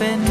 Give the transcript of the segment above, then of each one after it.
ค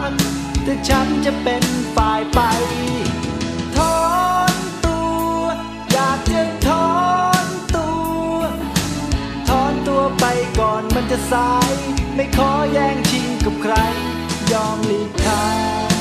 ัก แต่ฉันจะเป็นฝ่ายไปถอนตัว อยากจะถอนตัวถอนตัวไปก่อนมันจะสาย ไม่ขอแย่งชิงกับใคร ยอมหลีกทาง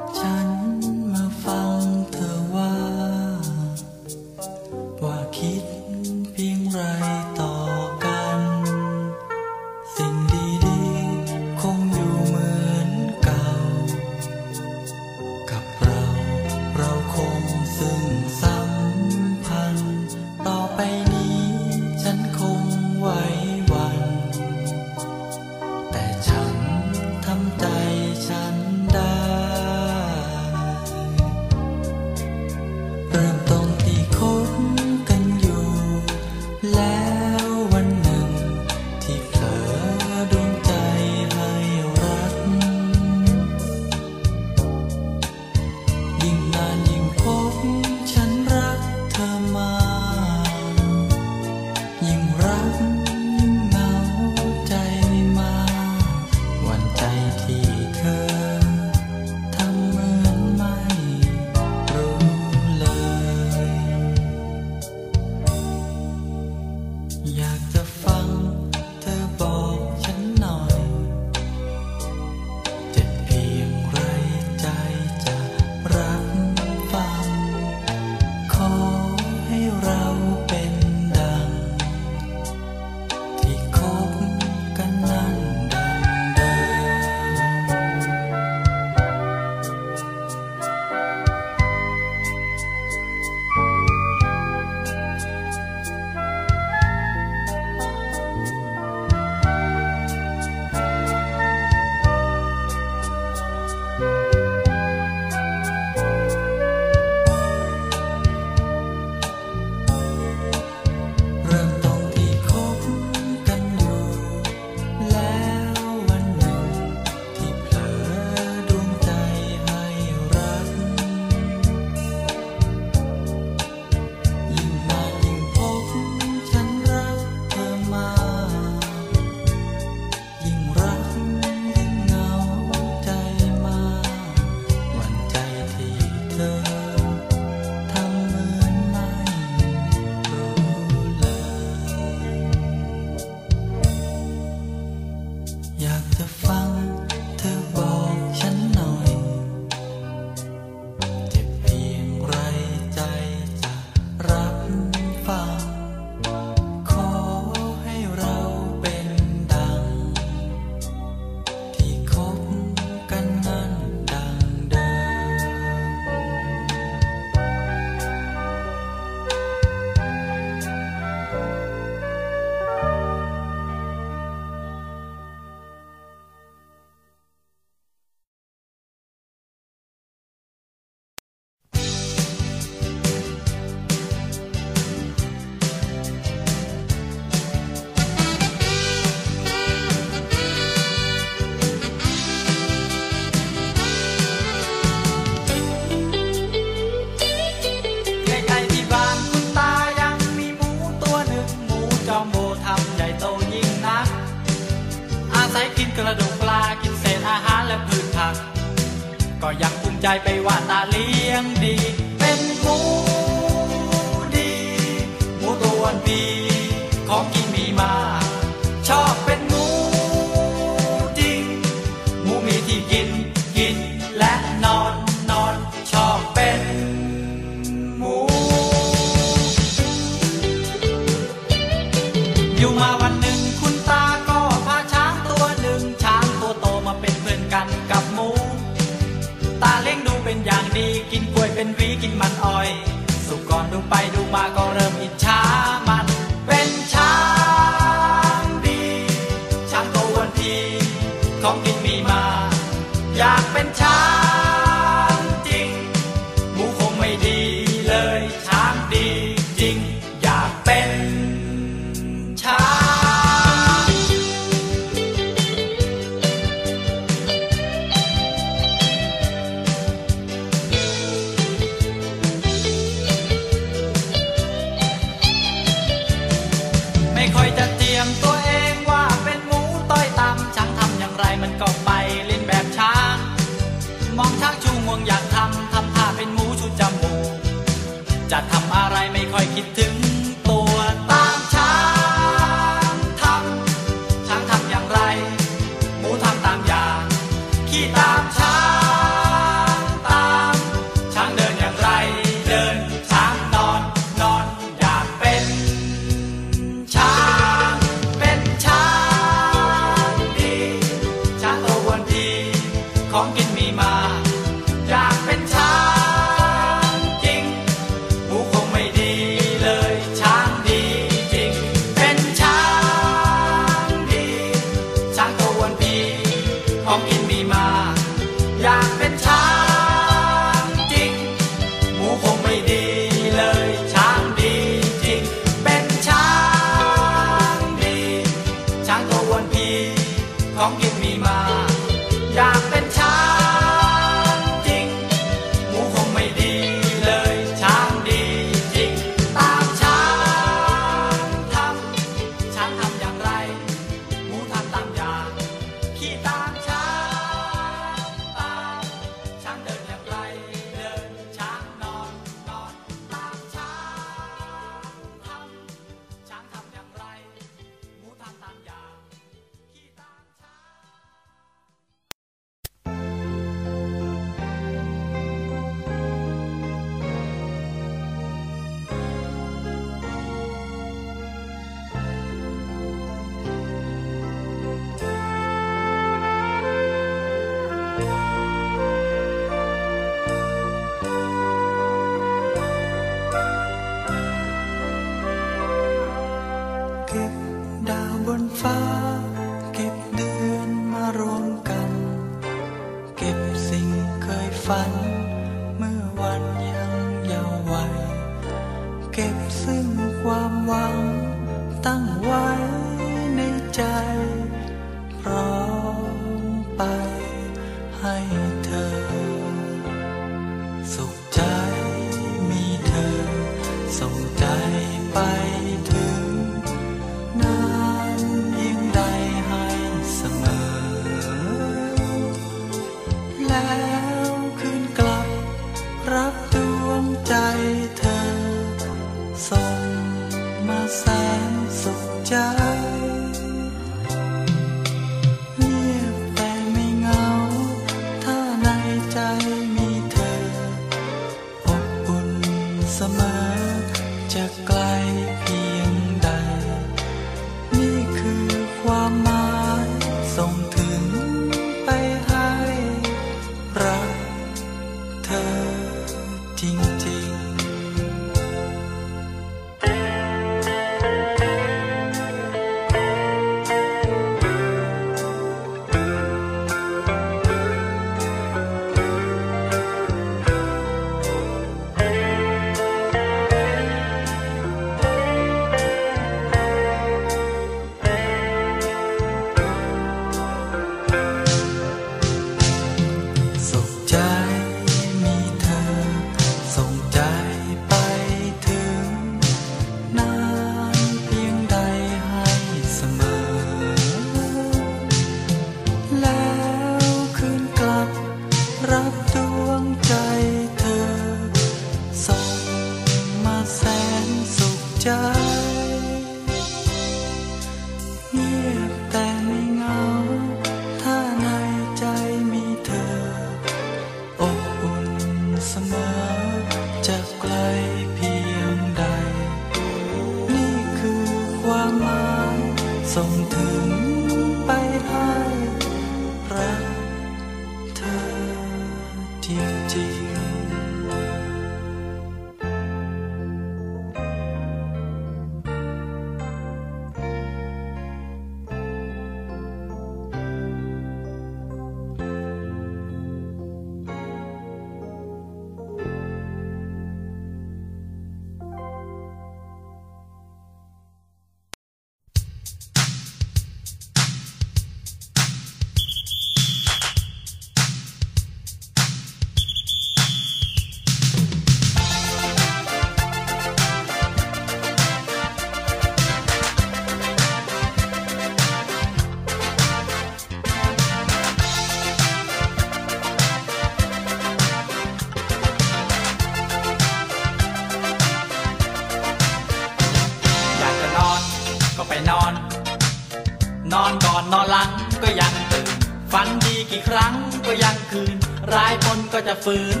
ฟื้น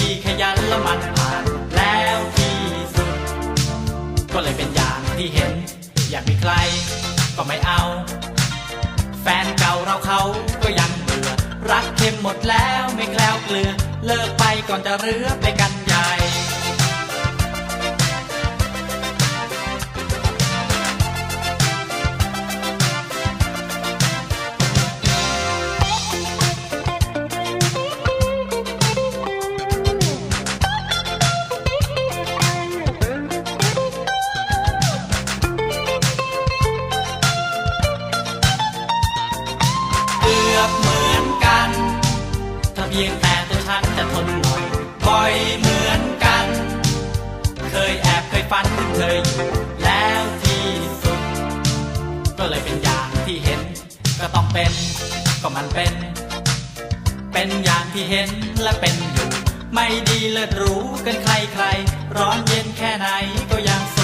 ที่ขยันและมันผ่านแล้วที่สุด ก็เลยเป็นอย่างที่เห็น อยากมีใครก็ไม่เอา แฟนเก่าเราเขาก็ยังเบื่อ รักเค็มหมดแล้วไม่แคล้วเกลือ เลิกไปก่อนจะเรือไปกันใหญ่ ก็ต้องเป็น ก็มันเป็น เป็นอย่างที่เห็นและเป็นอยู่ ไม่ดีเลิศรู้กันใครใคร ร้อนเย็นแค่ไหนก็ยังส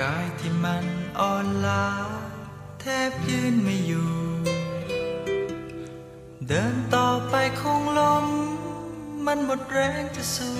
กายที่มันอ่อนล้าแทบยืนไม่อยู่ เดินต่อไปคงลมมันหมดแรงจะสู้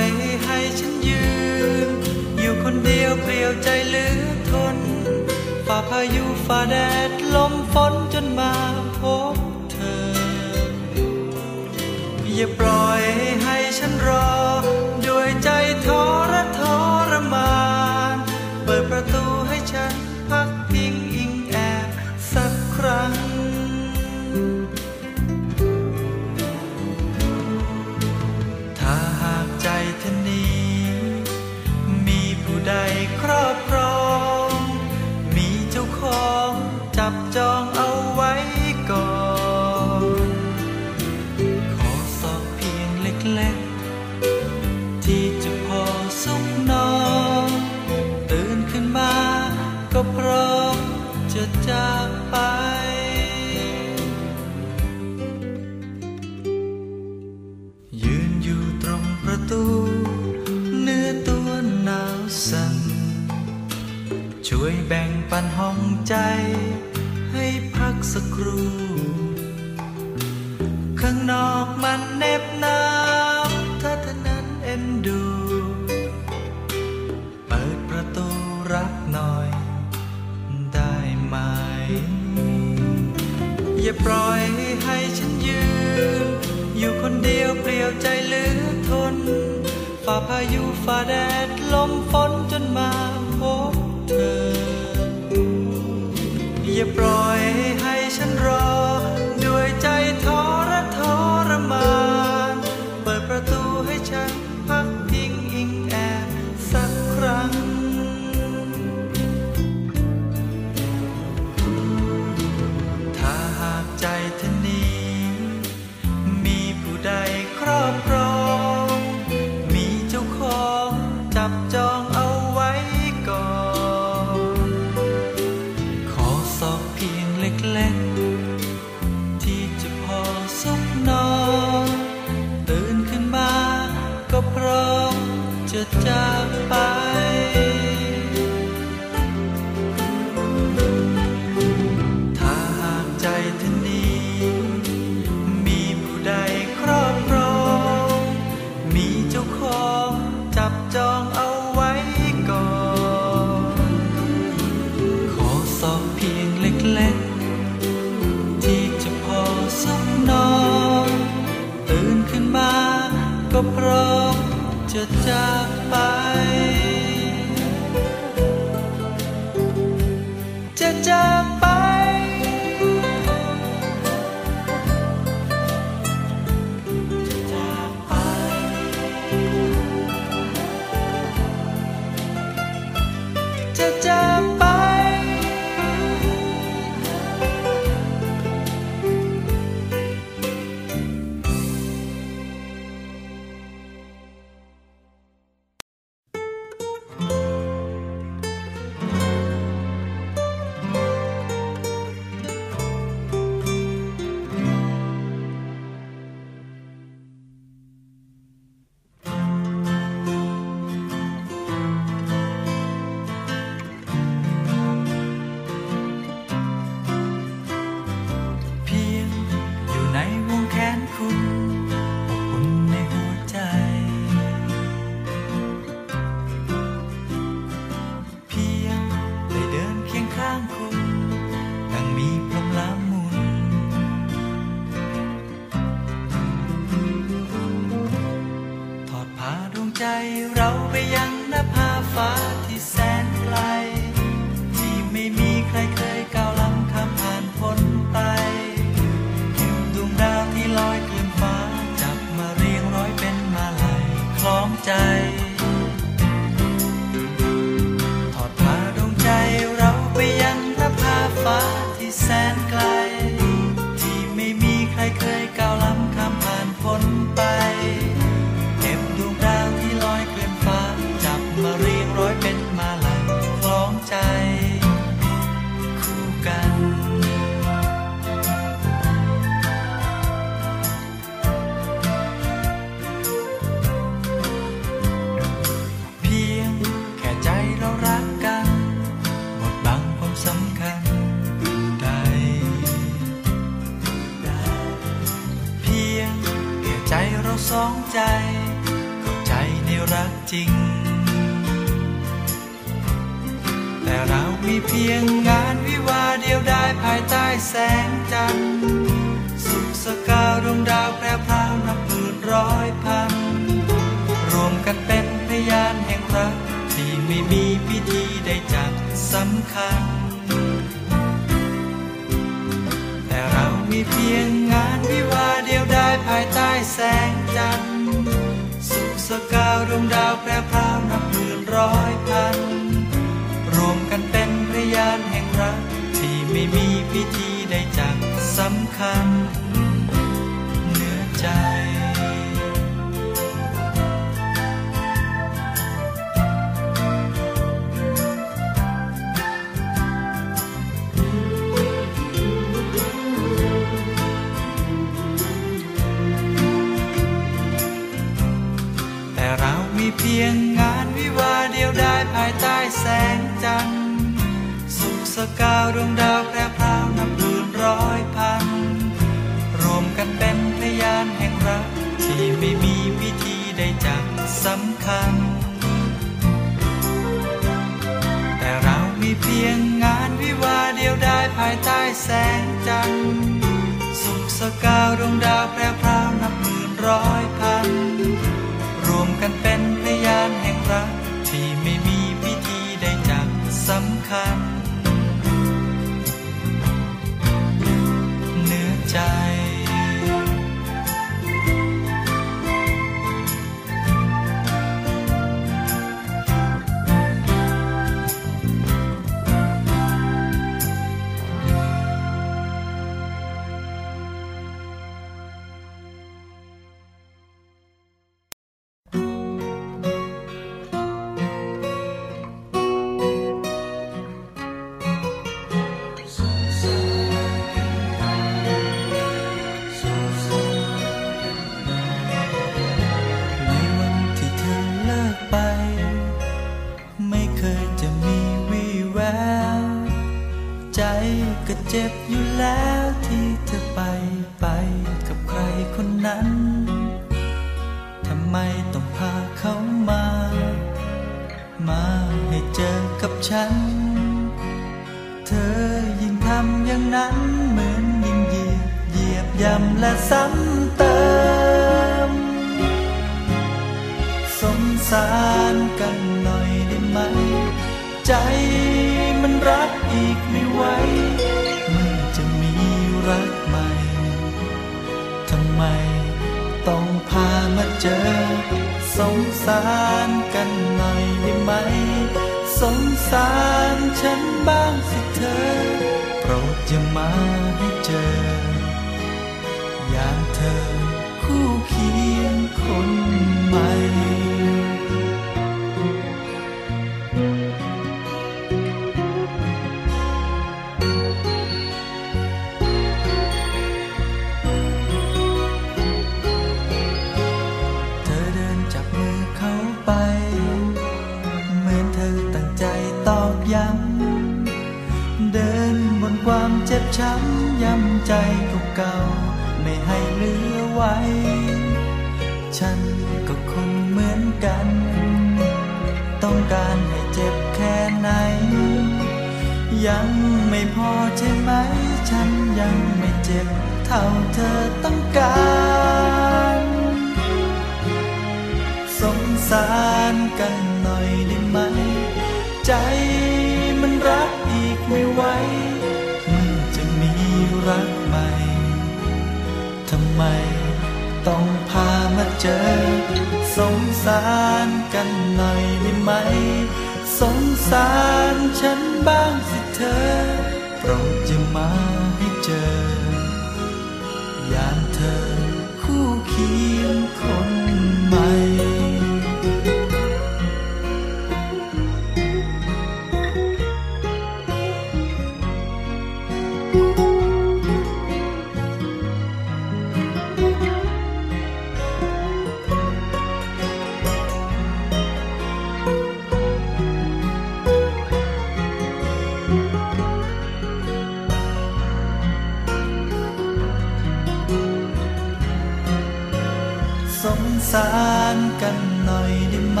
งสารกันหน่อยได้ไหม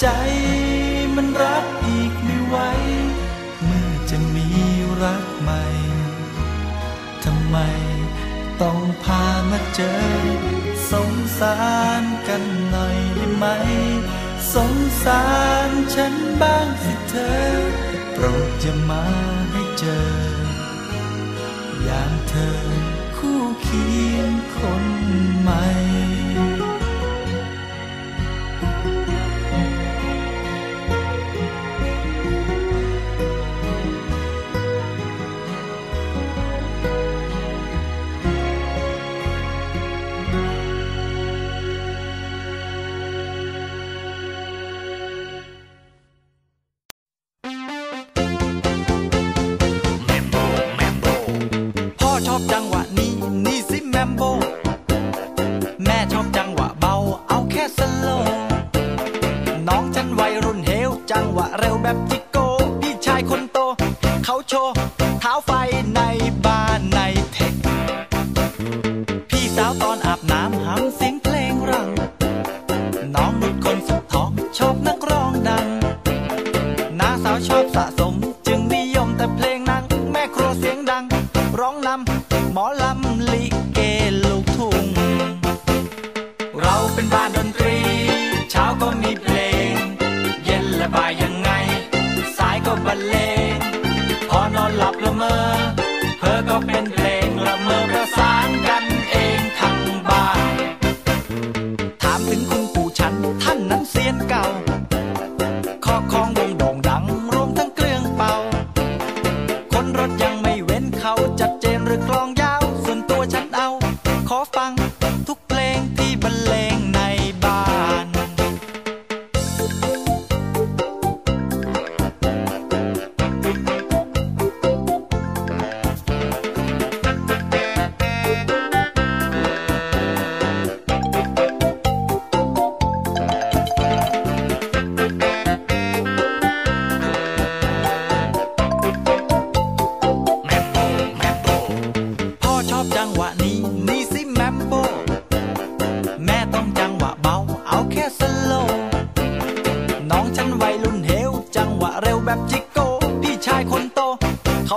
ใจมันรักอีกไม่ไหวเมื่อจะมีรักใหม่ทำไมต้องพามาเจอ สงสารกันหน่อยได้ไหม สงสารฉันบ้างสิเธอ โปรดจะมาให้เจอ อย่างเธอคู่เคียงคนใหม่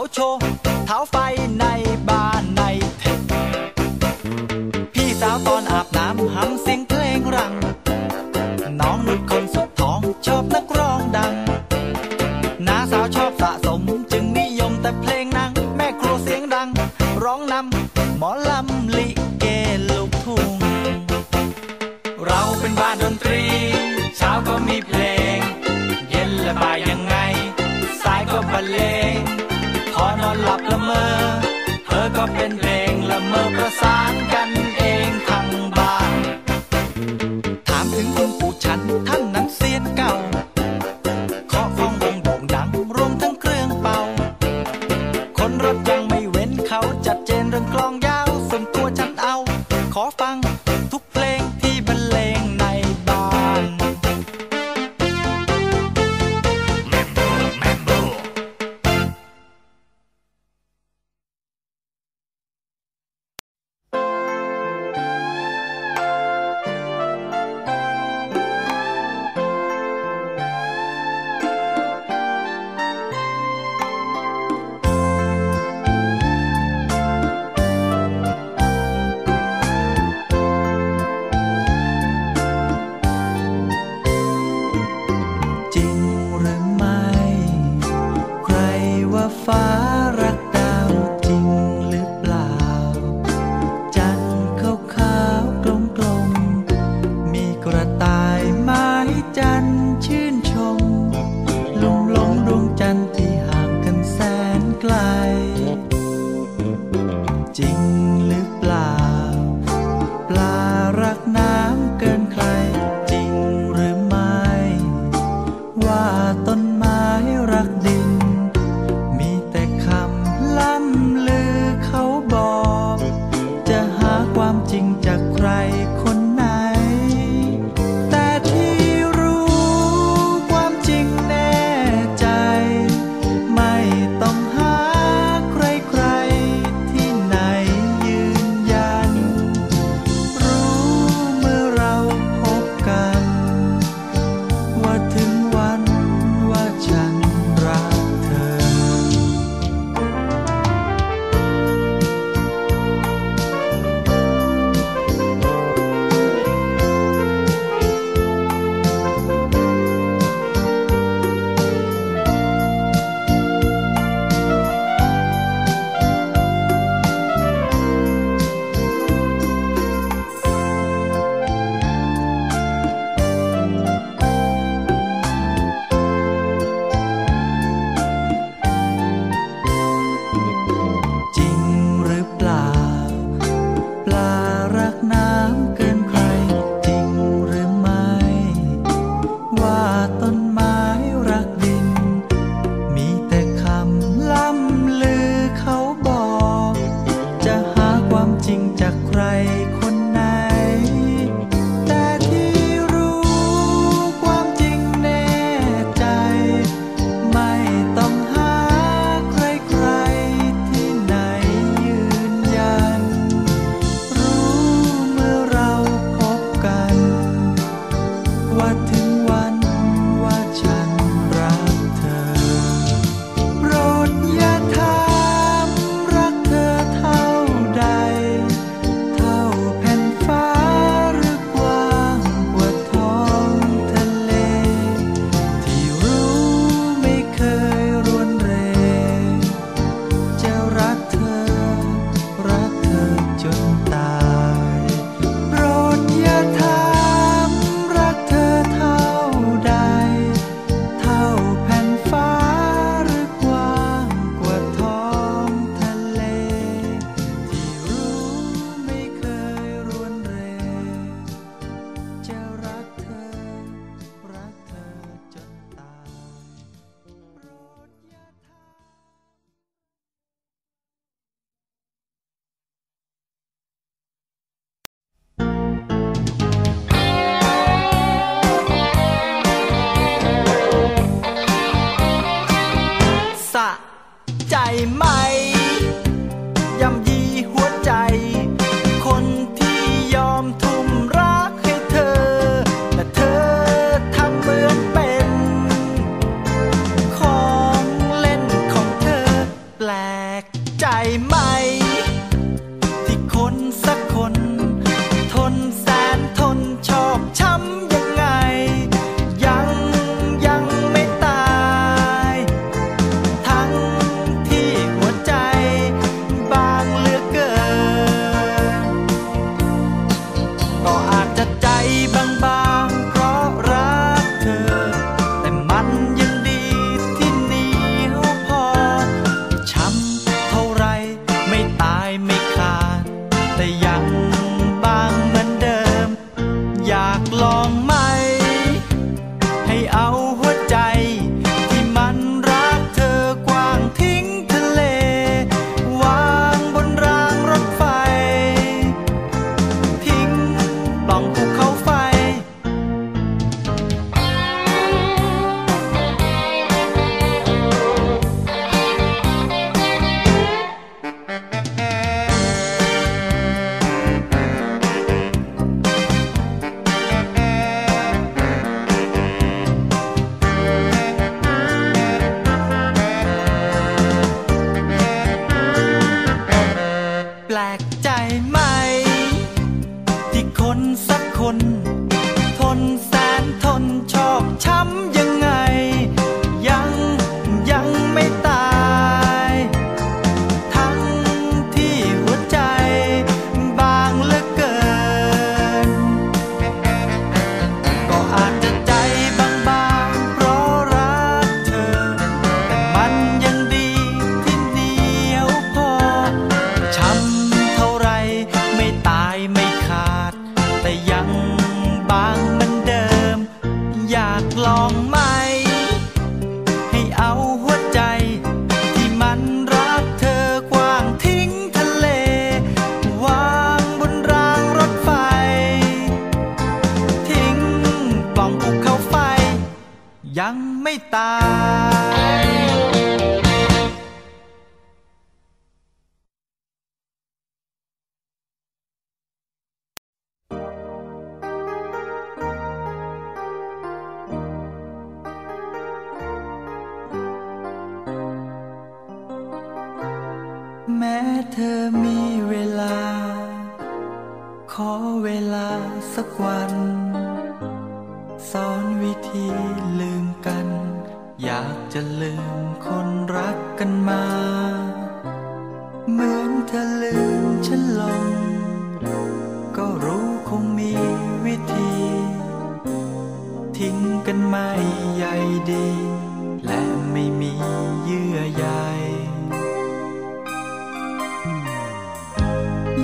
8초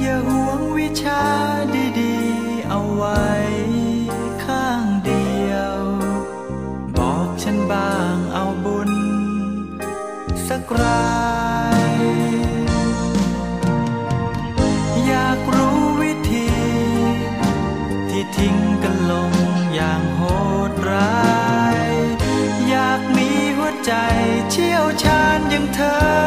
อย่าหวงวิชาดีๆ เอาไว้ข้างเดียว บอกฉันบางเอาบุญ สักรอยากรู้วิธี ที่ทิ้งกันลงอย่างโหดร้าย อยากมีหัวใจเชี่ยวชาญอย่างเธอ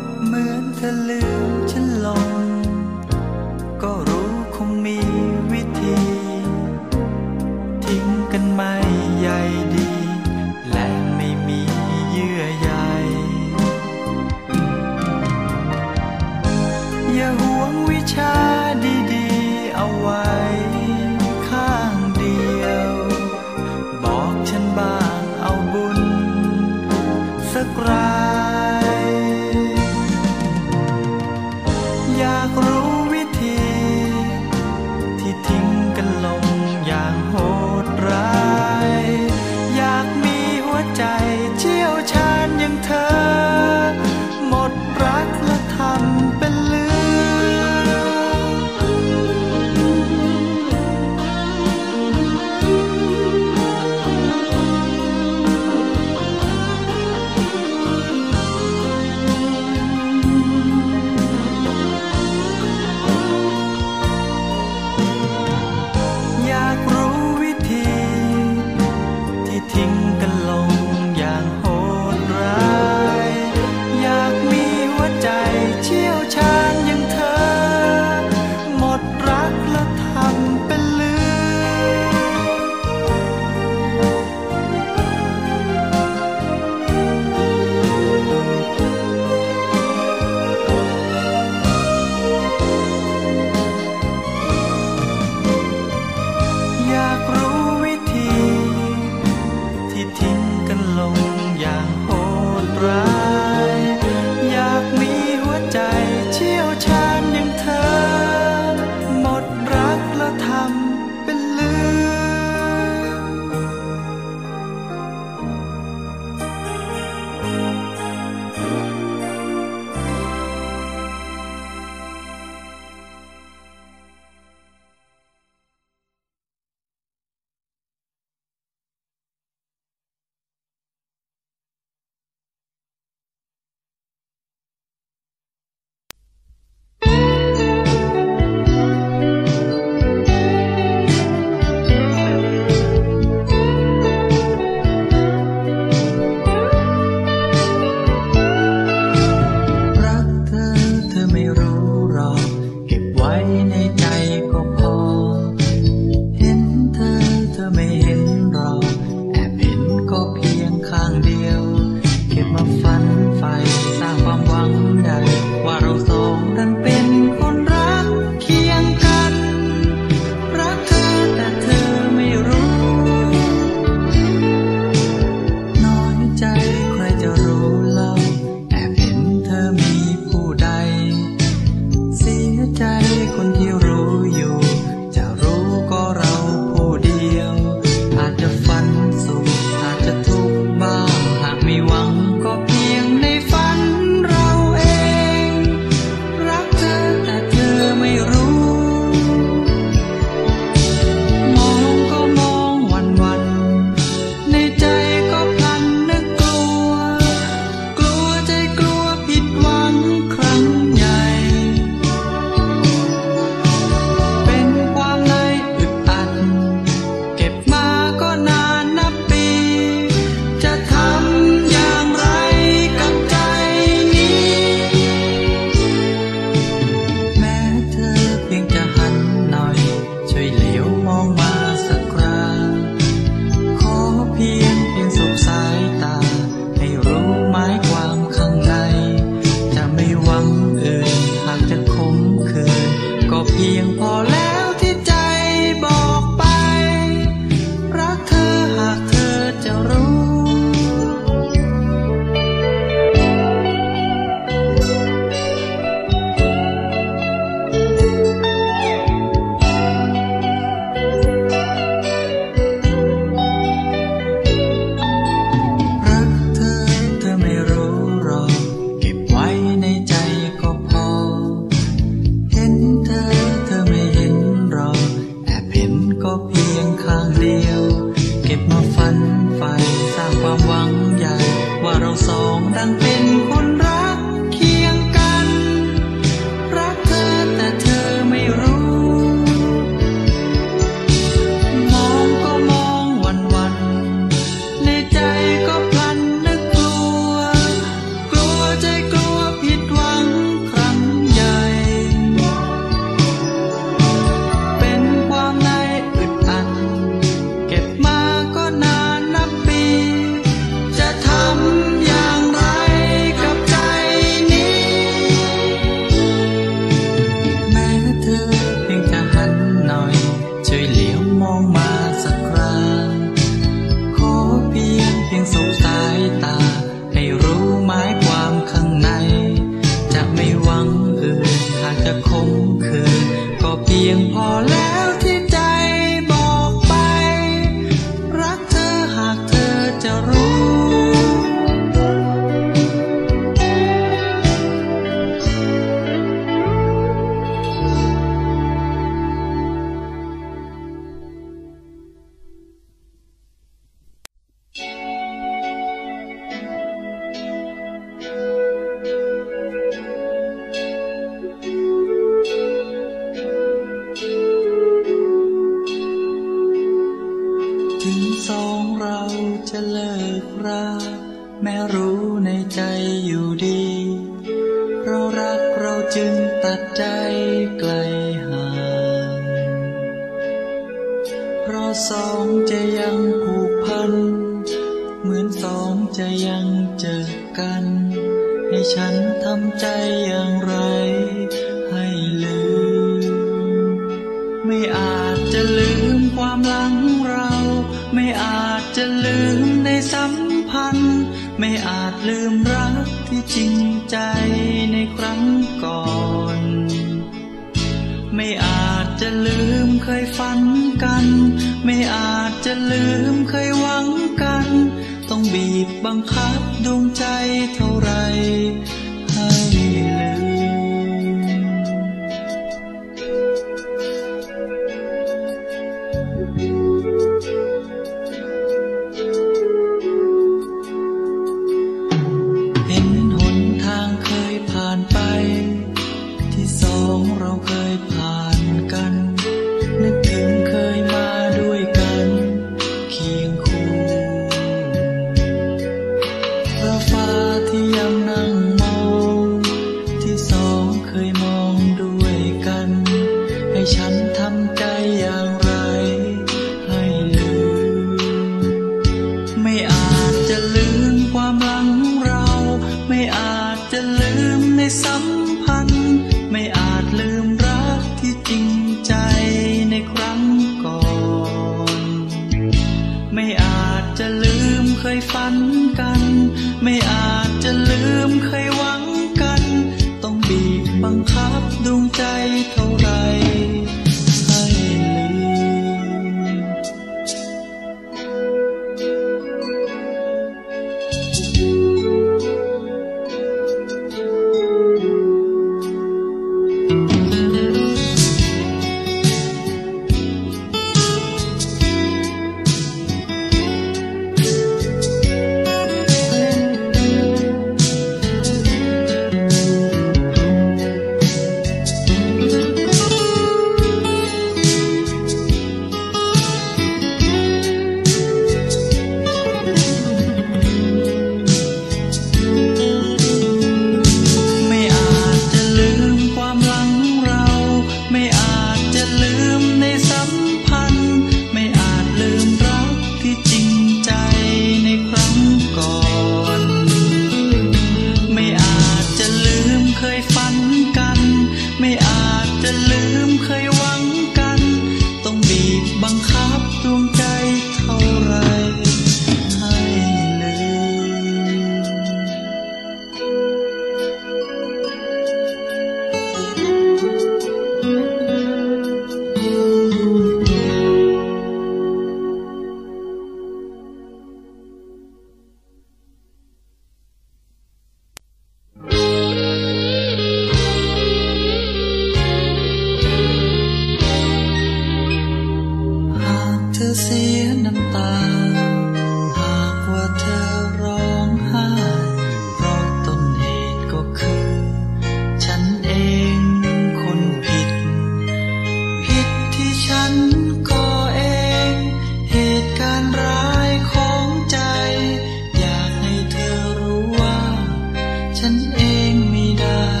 อ